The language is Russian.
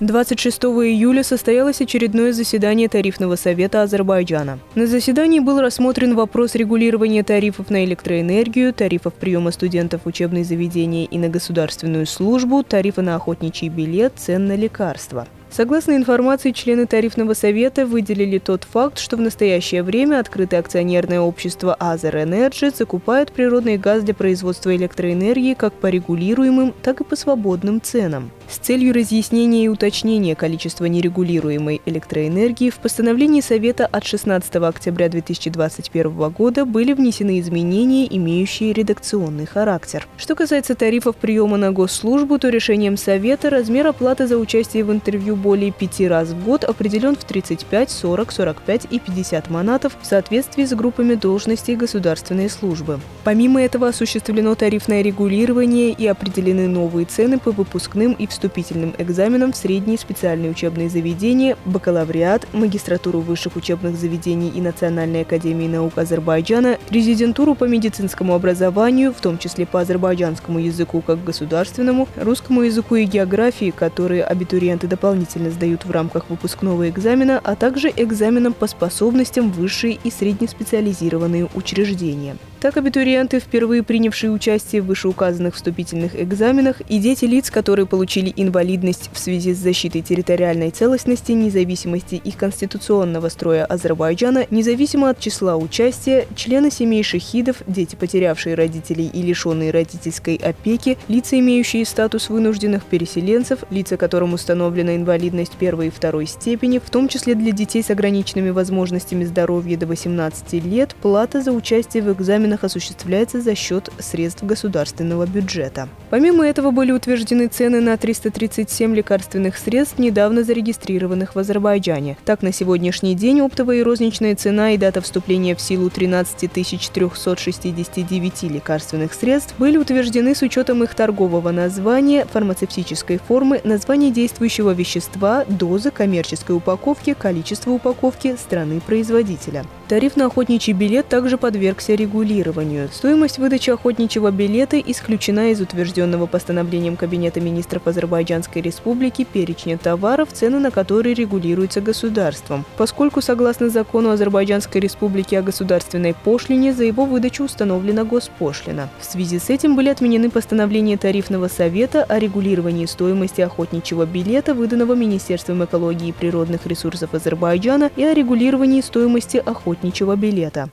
26 июля состоялось очередное заседание Тарифного совета Азербайджана. На заседании был рассмотрен вопрос регулирования тарифов на электроэнергию, тарифов приема студентов в учебные заведения и на государственную службу, тарифы на охотничий билет, цен на лекарства. Согласно информации, члены Тарифного совета выделили тот факт, что в настоящее время открытое акционерное общество Азер Energy закупает природный газ для производства электроэнергии как по регулируемым, так и по свободным ценам. С целью разъяснения и уточнения количества нерегулируемой электроэнергии в постановлении Совета от 16 октября 2021 года были внесены изменения, имеющие редакционный характер. Что касается тарифов приема на госслужбу, то решением Совета размер оплаты за участие в интервью более пяти раз в год определен в 35, 40, 45 и 50 манатов в соответствии с группами должностей государственной службы. Помимо этого осуществлено тарифное регулирование и определены новые цены по выпускным и вступительным экзаменам в средние специальные учебные заведения, бакалавриат, магистратуру высших учебных заведений и Национальной академии наук Азербайджана, резидентуру по медицинскому образованию, в том числе по азербайджанскому языку как государственному, русскому языку и географии, которые абитуриенты дополнительно сдают в рамках выпускного экзамена, а также экзаменам по способностям высшие и среднеспециализированные учреждения. Так, абитуриенты, впервые принявшие участие в вышеуказанных вступительных экзаменах, и дети лиц, которые получили инвалидность в связи с защитой территориальной целостности, независимости и конституционного строя Азербайджана, независимо от числа участия, члены семей шахидов, дети, потерявшие родителей и лишенные родительской опеки, лица, имеющие статус вынужденных переселенцев, лица, которым установлена инвалидность первой и второй степени, в том числе для детей с ограниченными возможностями здоровья до 18 лет, плата за участие в экзаменах экзаменах осуществляется за счет средств государственного бюджета. Помимо этого были утверждены цены на 337 лекарственных средств, недавно зарегистрированных в Азербайджане. Так, на сегодняшний день оптовая и розничная цена и дата вступления в силу 13 369 лекарственных средств были утверждены с учетом их торгового названия, фармацевтической формы, названия действующего вещества, дозы, коммерческой упаковки, количества упаковки, страны производителя. Тариф на охотничий билет также подвергся регулированию. Стоимость выдачи охотничьего билета исключена из утвержденного постановлением Кабинета министров Азербайджанской республики перечня товаров, цены на которые регулируются государством, поскольку, согласно закону Азербайджанской республики о государственной пошлине, за его выдачу установлена госпошлина. В связи с этим были отменены постановления Тарифного совета о регулировании стоимости охотничьего билета, выданного Министерством экологии и природных ресурсов Азербайджана, и о регулировании стоимости охотничьего билета.